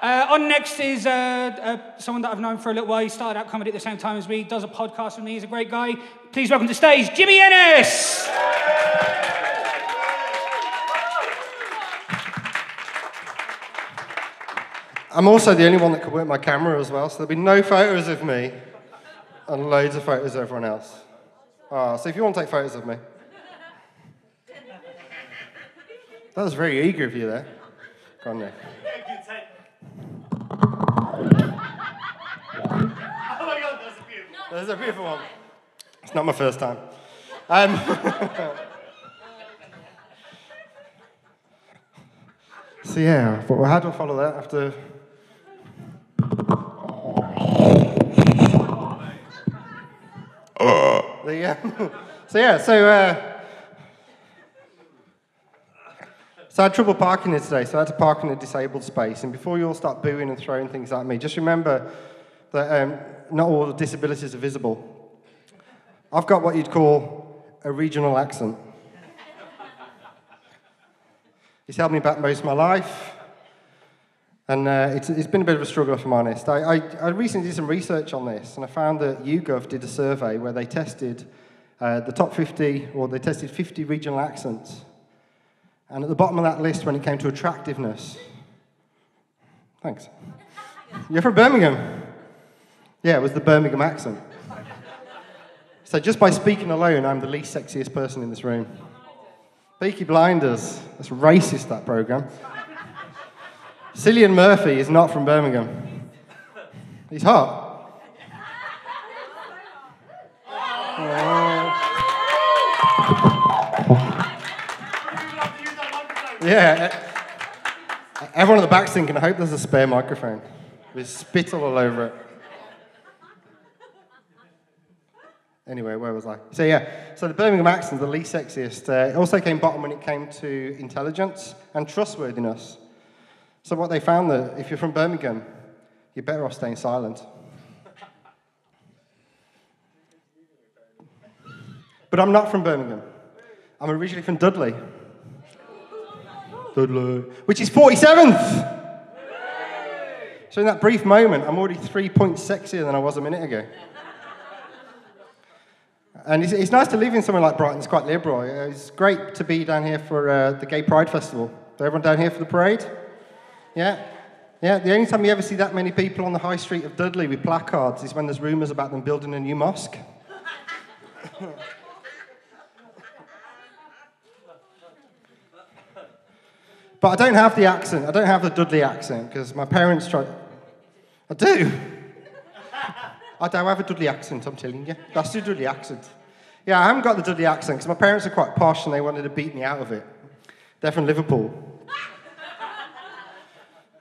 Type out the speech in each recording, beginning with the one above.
Uh, on next is uh, uh, someone that I've known for a little while. He started out comedy at the same time as me, He does a podcast with me. He's a great guy. Please welcome to stage Jimmy Ennis. I'm also the only one that can work my camera as well, so there'll be no photos of me and loads of photos of everyone else. Ah, so if you want to take photos of me. That was very eager of you there. Go on, Nick. There's a beautiful one. It's not my first time. Um, so yeah, but how do I follow that after? You so yeah, so uh, so I had trouble parking here today, so I had to park in a disabled space. And before you all start booing and throwing things at me, just remember that um, not all disabilities are visible. I've got what you'd call a regional accent. It's held me back most of my life, and uh, it's, it's been a bit of a struggle, if I'm honest. I, I, I recently did some research on this, and I found that YouGov did a survey where they tested uh, the top 50, or they tested 50 regional accents. And at the bottom of that list, when it came to attractiveness, thanks. You're from Birmingham? Yeah, it was the Birmingham accent. So just by speaking alone, I'm the least sexiest person in this room. Peaky Blinders. That's racist, that program. Cillian Murphy is not from Birmingham. He's hot. Yeah. Everyone at the back's thinking, I hope there's a spare microphone. With spittle all over it. Anyway, where was I? So yeah, so the Birmingham accent, the least sexiest. Uh, it also came bottom when it came to intelligence and trustworthiness. So what they found that if you're from Birmingham, you're better off staying silent. But I'm not from Birmingham. I'm originally from Dudley. Dudley. Which is 47th. So in that brief moment, I'm already three points sexier than I was a minute ago. And it's, it's nice to live in somewhere like Brighton. It's quite liberal. It's great to be down here for uh, the Gay Pride Festival. Is everyone down here for the parade? Yeah? Yeah, the only time you ever see that many people on the high street of Dudley with placards is when there's rumours about them building a new mosque. but I don't have the accent. I don't have the Dudley accent because my parents tried. I do. I don't have a Dudley accent, I'm telling you. That's the Dudley accent. Yeah, I haven't got the Dudley accent because my parents are quite posh and they wanted to beat me out of it. They're from Liverpool.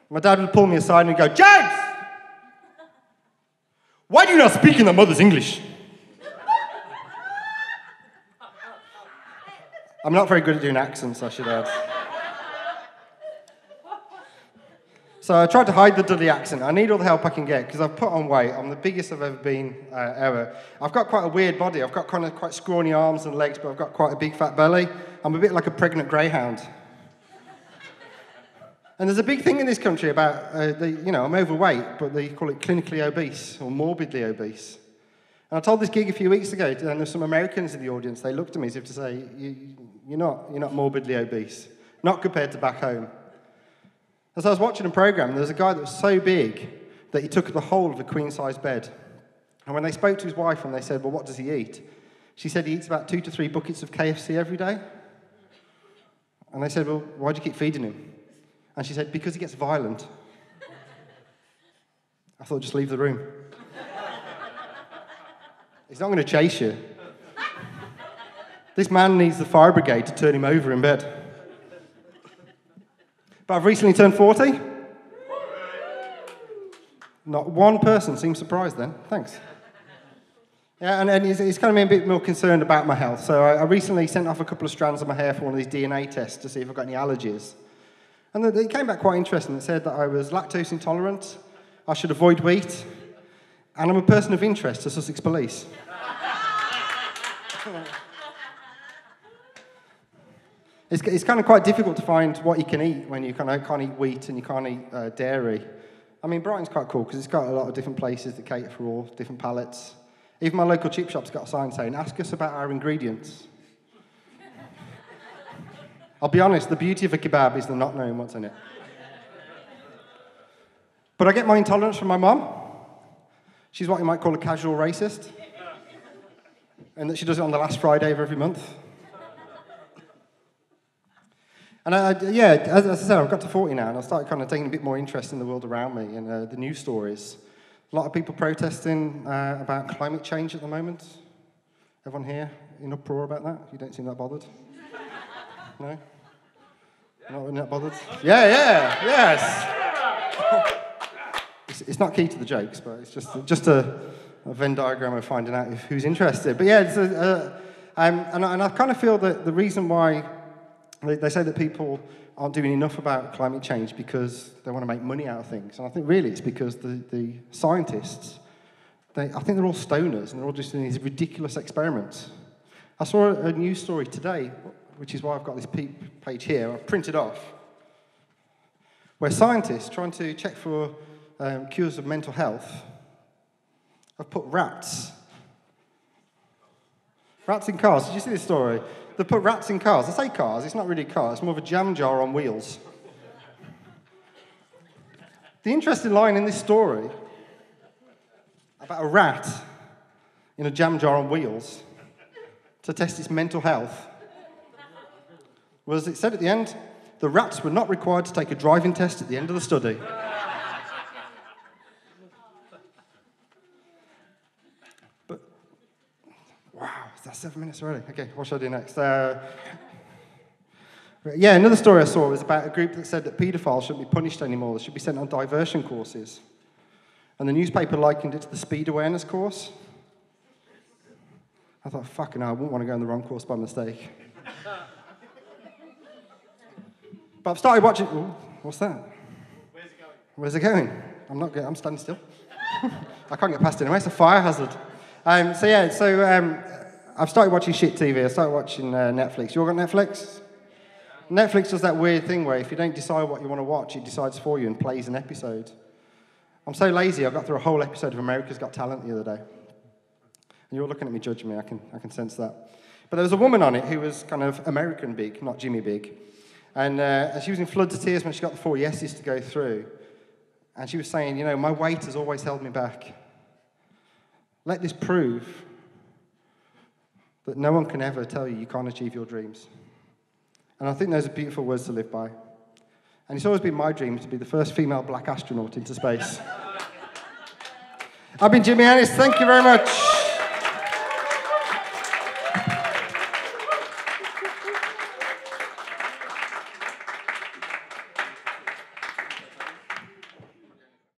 my dad would pull me aside and go, James! Why do you not speak in the mother's English? I'm not very good at doing accents, I should add. So I tried to hide the Dudley accent. I need all the help I can get because I've put on weight. I'm the biggest I've ever been uh, ever. I've got quite a weird body. I've got kind of quite scrawny arms and legs, but I've got quite a big fat belly. I'm a bit like a pregnant greyhound. and there's a big thing in this country about, uh, the, you know, I'm overweight, but they call it clinically obese or morbidly obese. And I told this gig a few weeks ago, and there's some Americans in the audience. They looked at me as if to say, you, you're, not, you're not morbidly obese, not compared to back home. As I was watching a program, there was a guy that was so big that he took the whole of a queen size bed. And when they spoke to his wife and they said, Well, what does he eat? She said he eats about two to three buckets of KFC every day. And they said, Well, why do you keep feeding him? And she said, Because he gets violent. I thought, just leave the room. He's not going to chase you. This man needs the fire brigade to turn him over in bed. But I've recently turned 40. Not one person seems surprised then. Thanks. Yeah, and, and he's, he's kind of been a bit more concerned about my health. So I, I, recently sent off a couple of strands of my hair for one of these DNA tests to see if I've got any allergies. And it came back quite interesting. It said that I was lactose intolerant, I should avoid wheat, and I'm a person of interest to Sussex Police. It's, it's kind of quite difficult to find what you can eat when you kind of can't eat wheat and you can't eat uh, dairy. I mean, Brighton's quite cool because it's got a lot of different places that cater for all different palates. Even my local chip shop's got a sign saying, ask us about our ingredients. I'll be honest, the beauty of a kebab is the not knowing what's in it. But I get my intolerance from my mum. She's what you might call a casual racist. And that she does it on the last Friday of every month. And I, I- yeah, as, I said, I've got to 40 now, and I started kind of taking a bit more interest in the world around me and uh, the news stories. A lot of people protesting uh, about climate change at the moment. Everyone here in uproar about that? You don't seem that bothered? No? Not, not bothered? Yeah, yeah, yes. it's, it's not key to the jokes, but it's just, just a, a Venn diagram of finding out if, who's interested. But yeah, a, uh, um, and, and I kind of feel that the reason why they, they say that people aren't doing enough about climate change because they want to make money out of things. And I think really it's because the, the scientists, they, I think they're all stoners and they're all just doing these ridiculous experiments. I saw a, a news story today, which is why I've got this page here, I've printed off, where scientists trying to check for um, cures of mental health have put rats Rats in cars. Did you see this story? They put rats in cars. I say cars, it's not really a car, it's more of a jam jar on wheels. The interesting line in this story about a rat in a jam jar on wheels to test its mental health was it said at the end, the rats were not required to take a driving test at the end of the study. Seven minutes already? Okay, what should I do next? Uh, yeah, another story I saw was about a group that said that paedophiles shouldn't be punished anymore. They should be sent on diversion courses. And the newspaper likened it to the speed awareness course. I thought, fucking hell, I wouldn't want to go on the wrong course by mistake. but I've started watching. Ooh, what's that? Where's it going? Where's it going? I'm not. Going, I'm standing still. I can't get past it anyway. It's a fire hazard. Um, so yeah. So um, I've started watching shit TV. I started watching uh, Netflix. You all got Netflix? Netflix does that weird thing where if you don't decide what you want to watch, it decides for you and plays an episode. I'm so lazy. I got through a whole episode of America's Got Talent the other day. And you're looking at me judging me. I can, I can sense that. But there was a woman on it who was kind of American big, not Jimmy big. And uh, she was in floods of tears when she got the four yeses to go through. And she was saying, you know, my weight has always held me back. Let this prove that no one can ever tell you you can't achieve your dreams. And I think those are beautiful words to live by. And it's always been my dream to be the first female black astronaut into space. I've been Jimmy Ennis. Thank you very much.